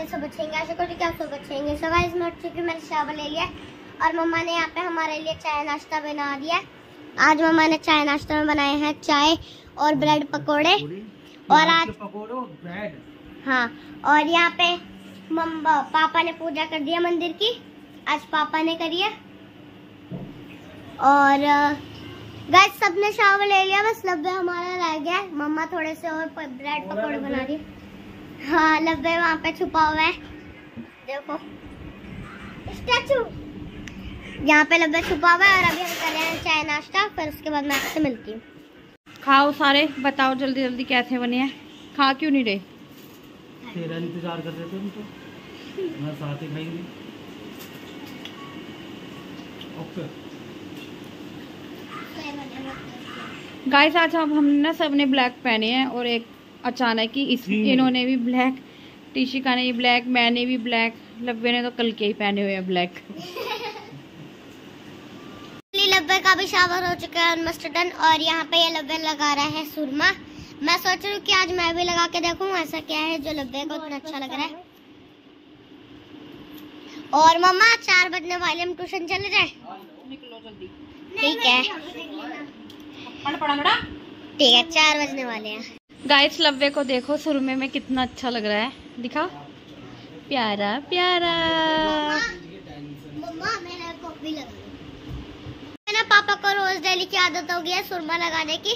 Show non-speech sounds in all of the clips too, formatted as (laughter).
खाने से बचेंगे ऐसे कुछ क्या से बचेंगे। सो गाइस मैं उठ चुकी मैंने शावर ले लिया और मम्मा ने यहाँ पे हमारे लिए चाय नाश्ता बना दिया है। आज मम्मा ने चाय नाश्ता में बनाए हैं चाय और ब्रेड पकोड़े। और आज ब्रेड? हाँ और यहाँ पे मम्मा पापा ने पूजा कर दिया मंदिर की। आज पापा ने करी है। और गैस सबने शावर ले लिया बस लब्बे हमारा रह गया मम्मा थोड़े से और ब्रेड पकौड़े बना रही है। लब्बे वहाँ पे छुपा हुआ है। देखो। स्टैचू। यहाँ पे लब्बे छुपा हुआ है और अभी हम कर रहे हैं चाय नाश्ता फिर उसके बाद मैं आपसे मिलती हूँ। खाओ सारे बताओ जल्दी जल्दी कैसे बने हैं। खा क्यों नहीं रहे? तेरा इंतज़ार कर रहे थे हम तो। मैं साथ ही खाएँगे। ओके। गाइस आज हम हमने ना सबने ब्लैक पहने हैं और एक अचानक ही इस। इन्होंने भी ब्लैक टीशिका ने भी ब्लैक मैंने भी ब्लैक लब्बे ने तो कल के ही पहने हुए हैं ब्लैक लब्बे का भी शावर हो चुका है ऑलमोस्ट डन और यहाँ पे ये लब्बे लगा रहा है सुरमा। मैं सोच रही हूँ कि आज मैं भी लगा के देखूँ ऐसा क्या है जो लब्बे को इतना अच्छा लग रहा है। और मम्मा चार बजने वाले हम ट्यूशन चले जाए ठीक है। ठीक है चार बजने वाले हैं। गाइस लव्वे को देखो सुरमे में कितना अच्छा लग रहा है। दिखा प्यारा प्यारा। मम्मा मैंने कॉपी लगा। ना पापा को रोज डेली की आदत हो गई है सुरमा लगाने की।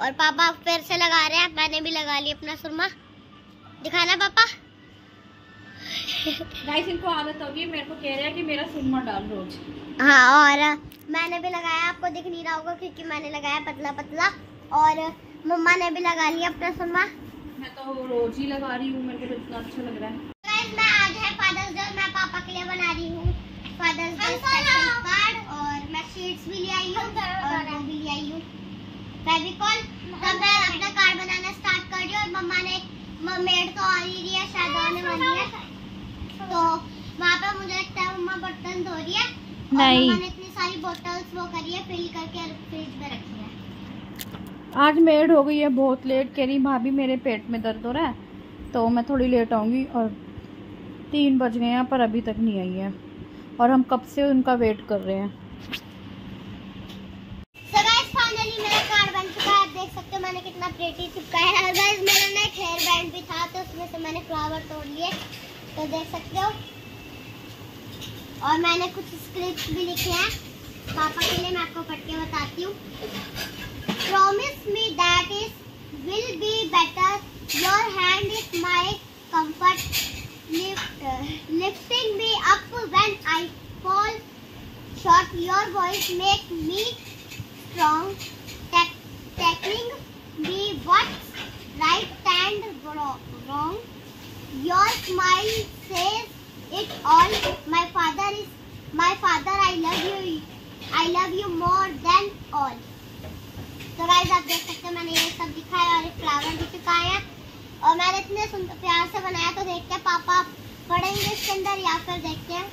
और पापा फिर से लगा रहे हैं मैंने भी लगा लिया अपना सुरमा। दिखाना पापा। गाइस इनको आदत होगी मेरे को कह रहे हैं कि मेरा सुरमा डाल रोज। हाँ और मैंने भी लगाया आपको दिख नहीं रहा होगा क्योंकि मैंने लगाया पतला पतला और मम्मा ने भी लगा लिया अपना सुरमा मैं तो रोज ही लगा रही हूँ मेरे को तो इतना अच्छा लग रहा है। मैं आज है फादर्स डे मैं पापा के लिए बना रही हूँ फादर्स डे स्पेशल कार्ड और मैं शीट्स भी ले आई हूँ और वो भी ले आई हूँ। फेविकॉल तब मैं अपना कार्ड बनाना स्टार्ट कर रही हूँ और मम्मा ने मेड तो आ ही रही है शायद आने वाली है। तो वहाँ पे मुझे लगता है मम्मा बर्तन धो रही है और नहीं। मम्मा ने इतनी सारी बोतल्स वो करी है फिल करके फ्रिज में रखी है। आज मेड हो गई है, बहुत लेट कह रही, भाभी, मेरे पेट में दर्द हो रहा है तो मैं थोड़ी लेट आऊँगी और तीन बज गए हैं, पर अभी तक नहीं आई है और हम कब से उनका वेट कर रहे हैं? मैंने कितना है। मेरा ना एक हेयर बैंड भी था तो उसमें से मैंने फ्लावर तोड़ लिए। तो देख सकते हो। और मैंने कुछ स्क्रिप्ट भी लिखे हैं। पापा के लिए मैं आपको पढ़ के बताती हूँ। Promise me that it will be better. Your hand is my comfort, lift, lifting me up when I fall short. Your voice makes me strong, tackling me what's right and wrong. Your smile says it all. My father is my father. I love you. I love you more than हो सब दिखाया और flower भी चुकाया। और मैंने इतने सुंदर प्यार से बनाया तो देखते हैं पापा पढ़ेंगे इसके अंदर या फिर देखते हैं।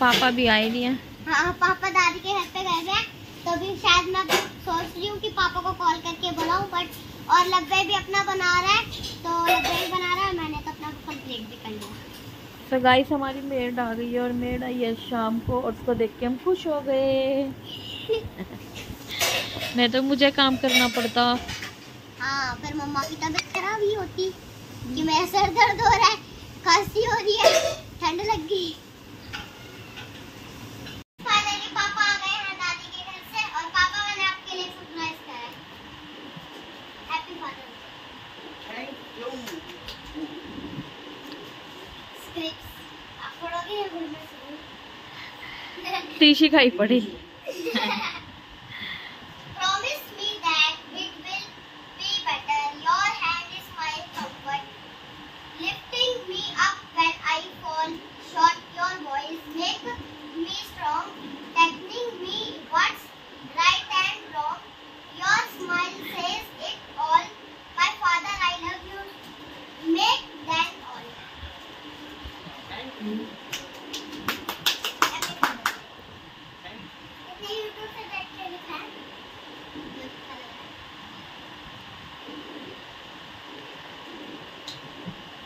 पापा भी आए नहीं है। हाँ पापा दादी के घर पे गए हुए हैं। तो अभी शायद मैं सोच रही हूँ कि पापा को कॉल करके बुलाऊं बट और लब्बे भी अपना बना रहा है। तो लब्बे भी बना रहा है मैंने तो अपना कंप्लीट भी कर लिया। तो गाइस हमारी मेड आ गई है और मेड आई है शाम को और उसको देख के हम खुश हो गए। (laughs) नहीं तो मुझे काम करना पड़ता। हाँ फिर मम्मा की तबीयत खराब ही होती कि मेरा सर दर्द हो रहा है खांसी हो रही है ठंड लग गई। फाइनली पापा आ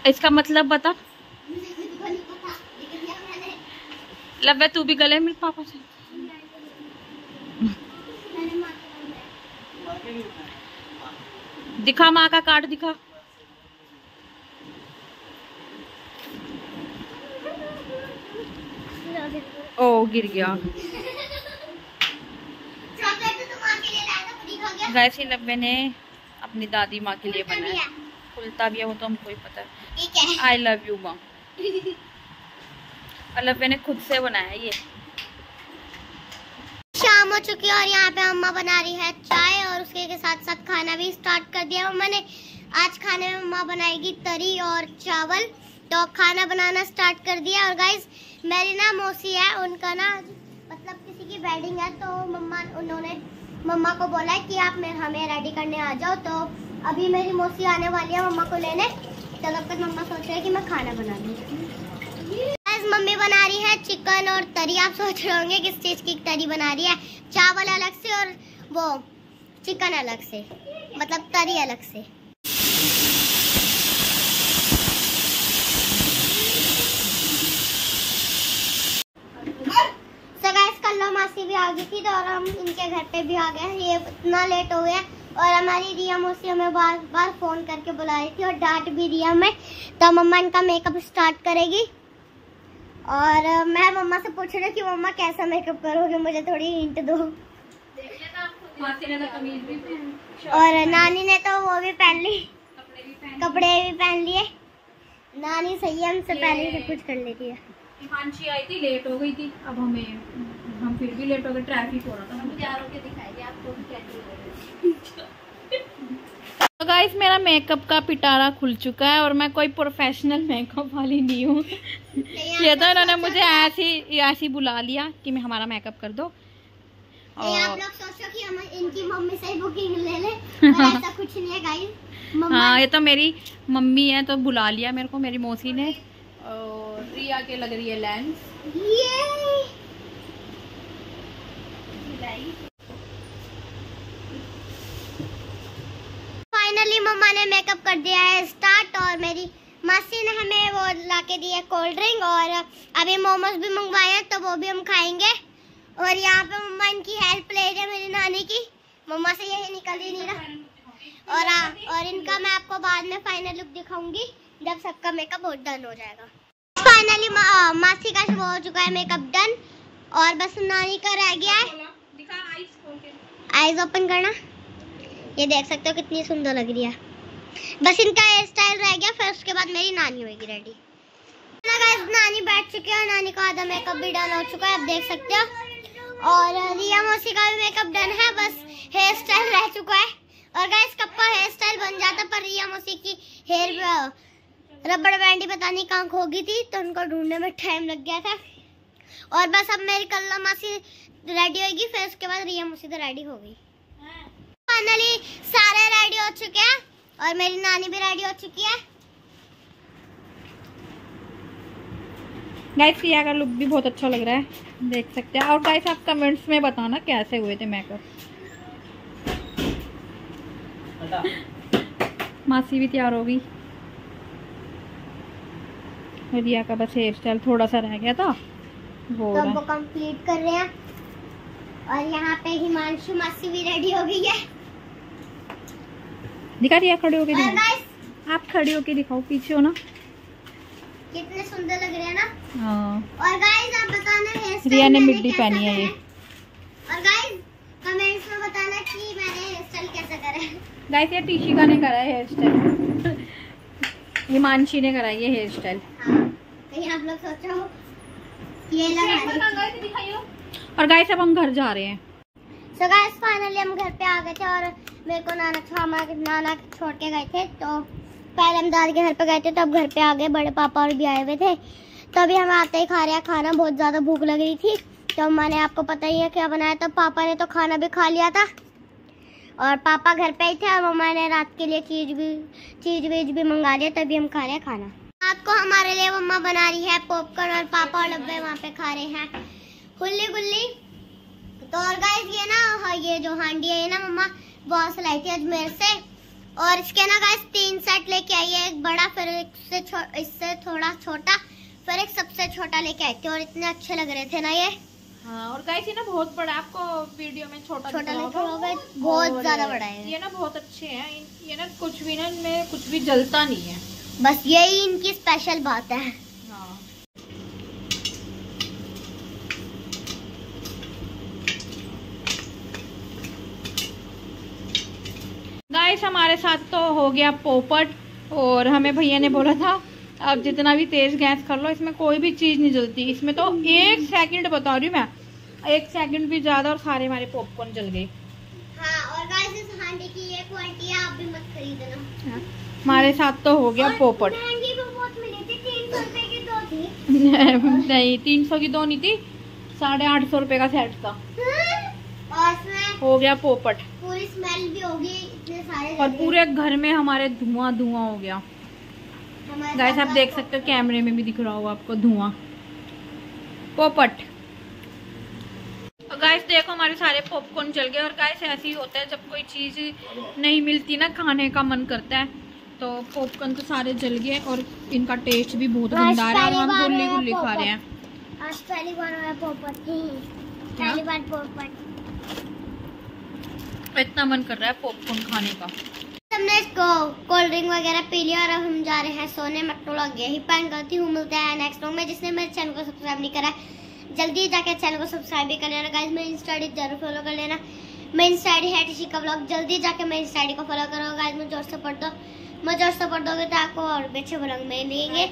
इसका मतलब बता। लव्या, तू भी गले मिल पापा से? दिखा माँ का कार्ड, दिखा। ओ, गिर गया। ही खा गया ने अपनी दादी माँ के लिए बनाया। खुलता भी है वो तो हमको ही पता है। आई लव यू माँ और लव्य ने खुद से बनाया ये। शाम हो चुकी है और यहाँ पे अम्मा बना रही है चाय और उसके के साथ साथ खाना भी स्टार्ट कर दिया। मम्मा ने आज खाने में मम्मा बनाएगी तरी और चावल। तो खाना बनाना स्टार्ट कर दिया। और गाइस मेरी ना मौसी है उनका ना मतलब किसी की वेडिंग है तो मम्मा उन्होंने मम्मा को बोला है कि आप हमें रेडी करने आ जाओ तो अभी मेरी मौसी आने वाली है, मम्मा को लेने। तो तब तक मम्मा सोच रहे कि मैं खाना बना लूँ। मम्मी बना रही है चिकन और तरी। आप सोच रहे होंगे किस चीज़ की तरी बना रही है। चावल अलग से और वो, चिकन अलग से। मतलब तरी अलग से So guys, कल्लो मासी भी आ गई थी तो और हम इनके घर पे भी आ गए हैं। ये इतना लेट हो गया और हमारी रिया मौसी हमें बार बार फ़ोन करके बुला रही थी और डांट भी दिया हमें। तो मम्मा इनका मेकअप स्टार्ट करेगी। और मैं मम्मा से पूछ रही हूँ कि मम्मा कैसा मेकअप करोगे? मुझे थोड़ी हिंट दो। और नानी ने तो वो भी पहन ली। कपड़े भी पहन लिए। नानी सही है हमसे पहले ही कुछ कर लेती है। हिमांशी आई थी लेट हो गई थी। अब हमें हम फिर भी लेट हो गए ट्रैफ़िक हो रहा था। तैयार होकर दिखाएगी तो गाइस मेरा मेकअप का पिटारा खुल चुका है और मैं कोई प्रोफेशनल मेकअप वाली नहीं हूँ। ये तो इन्होंने मुझे ऐसे ऐसे बुला लिया कि मैं हमारा मेकअप कर दो। ये आप लोग सोचो कि हम इनकी मम्मी से ही बुकिंग ले ले। (laughs) पर ऐसा कुछ नहीं है गाइस हाँ ये तो मेरी मम्मी है तो बुला लिया मेरे को मेरी मौसी ने। और रिया के लग रही है लेंस ये फाइनली मम्मा ने मेकअप कर दिया है स्टार्ट और मेरी मासी ने हमें वो ला के दिया कोल्ड ड्रिंक और अभी मोमोज भी मंगवाए हैं तो वो भी हम खाएँगे। और यहाँ पे मम्मा इनकी हेल्प ले रही है मेरी नानी की। मम्मा से यही निकल ही नहीं रहा। और आ, और इनका मैं आपको बाद में फाइनल लुक दिखाऊँगी जब सबका मेकअप डन हो जाएगा। फाइनली मा, मासी का वो हो चुका है मेकअप डन और बस नानी का रह गया है. आईज ओपन करना. ये देख सकते हो कितनी सुंदर लग रही है. बस इनका हेयर स्टाइल रह गया फिर उसके बाद मेरी नानी होगी रेडी नानी बैठ चुकी है और नानी का आधा मेकअप भी डन हो चुका है आप देख सकते हो. और रिया मौसी का भी मेकअप डन है बस हेयर स्टाइल रह चुका है. और गाइस कब का हेयर स्टाइल बन जाता पर रिया मौसी की हेयर रबड़ बैंडी पता नहीं कहाँ खो गई थी तो उनको ढूँढने में टाइम लग गया था। और बस अब मेरी कल्ला मासी रेडी होगी फिर उसके बाद रिया मौसी तो रेडी हो गई। फाइनली सारे रेडी हो चुके हैं और मेरी नानी भी रेडी हो चुकी है। गाइस प्रिया का लुक भी बहुत अच्छा लग रहा है। देख सकते हैं। और गाइस आप कमेंट्स में बताना कैसे हुए थे मेकअप मासी भी तैयार हो गई रिया का बस हेयर स्टाइल थोड़ा सा रह गया था। वो तो वो कंप्लीट कर रहे हैं। और यहाँ पे हिमांशु मासी भी रेडी हो गई है। दिखा रिया खड़े होके दिखाओ गाइस आप खड़े होके दिखाओ पीछे हो ना। कितने सुंदर लग रहे हैं ना। हाँ। और गाइस आप बताना हेयर स्टाइल रिया ने मिड्डी पहनी है ये। और गाइस कमेंट्स में बताना कि मैंने हेयर स्टाइल कैसा करा है। गाइस ये टीशिका ने करा है हेयर स्टाइल हिमांशी ने करा है हेयर स्टाइल कहीं आप लोग सोचो ये लगा और गाइस अब हम घर जा रहे हैं। सो गाइस फाइनली हम घर पे आ गए थे और मेरे को नाना छामा नाना छोड़ के गए थे। तो पहले हम दादी के घर पे गए थे तब घर पे आ गए। बड़े पापा और भी आए हुए थे। तो अभी हम आते ही खा रहे हैं खाना। बहुत ज़्यादा भूख लग रही थी। तो मैंने आपको पता ही है क्या बनाया था। पापा ने तो खाना भी खा लिया था। और पापा घर पे ही थे और मम्मा ने रात के लिए चीज़ भी चीज़ वीज भी मंगा लिया। तभी हम खा रहे हैं खाना। रात को हमारे लिए मम्मा बना रही है पॉपकॉर्न और पापा और डब्बे वहाँ पे खा रहे हैं। हुल्ली गुल्ली। तो और गाइस ये ना हाँ, ये जो हांडी है ये ना मम्मा बहुत लाई थी अजमेर से। और इसके ना गाइस तीन सेट लेके आई है। एक बड़ा फिर इससे इससे थोड़ा छोटा फिर एक सबसे छोटा लेके आई थी। और इतने अच्छे लग रहे थे ना ये। हाँ और गाइस ये ना बहुत बड़ा आपको वीडियो में छोटा छोटा होगा। होगा बहुत ज़्यादा बड़ा है। ये ना बहुत अच्छे हैं। ये ना कुछ भी ना इनमें कुछ भी जलता नहीं है। बस यही इनकी स्पेशल बात है। हाँ गाइस हमारे साथ तो हो गया पोपट और हमें भैया ने बोला था अब जितना भी तेज गैस कर लो इसमें कोई भी चीज़ नहीं जलती। इसमें तो एक सेकंड बता रही हूँ मैं। एक सेकंड भी ज़्यादा और सारे हमारे पॉपकॉर्न जल गए। हाँ और गाइस इस हांडी की ये क्वालिटी आप भी मत खरीदना। हमारे साथ तो हो गया पोपट। महँगी भी बहुत मिली थी तीन सौ रुपए की दो थी। (laughs) नहीं तीन सौ की दो नहीं थी साढ़े आठ सौ रुपये का सेट था। और हो गया पोपट। पूरी स्मेल भी होगी इतने सारे और पूरे घर में हमारे धुआँ धुआँ हो गया। गाइस आप देख सकते हो कैमरे में भी दिख रहा होगा आपको धुआँ। पोपट। गाइस देखो हमारे सारे पॉपकॉर्न जल गए। और गाइस ऐसे ही होता है जब कोई चीज़ नहीं मिलती ना खाने का मन करता है। तो पॉपकॉर्न तो सारे जल गए और इनका टेस्ट भी बहुत गंदा है और हम गुल्ली गुल्ली खा रहे हैं। आज पहली बार ही। क्या? पहली बार पोपट इतना मन कर रहा है पॉपकॉर्न खाने का। हमने इसको कोल्ड ड्रिंक वगैरह पी लिया और अब हम जा रहे हैं सोने। मैं तो लग गया ही पैन करती हूँ। मिलते हैं नेक्स्ट व्लॉग में जिसने मेरे चैनल को सब्सक्राइब नहीं करा है, जल्दी जाके चैनल को सब्सक्राइब भी कर लेना। गाइस मेरी इंस्टा आईडी ज़रूर फॉलो कर लेना। मेरी इंस्टा आईडी है टिशी का ब्लॉग जल्दी जाके मेरी इंस्टा आईडी को फॉलो करो। गाइस मुझे ज़ोर सपोर्ट दो। मुझे सफ़र सपोर्ट दोगे तो आपको और भी अच्छे ब्लॉग मिलेंगे।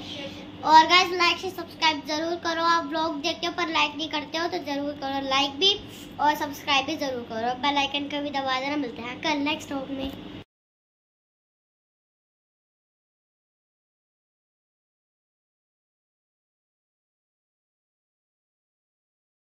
और गाइस लाइक से सब्सक्राइब ज़रूर करो। आप ब्लॉग देखते हो पर लाइक नहीं करते हो तो ज़रूर करो लाइक भी और सब्सक्राइब भी ज़रूर करो। बेल आइकन का भी दबा देना। मिलते हैं कल नेक्स्ट व्लॉग में।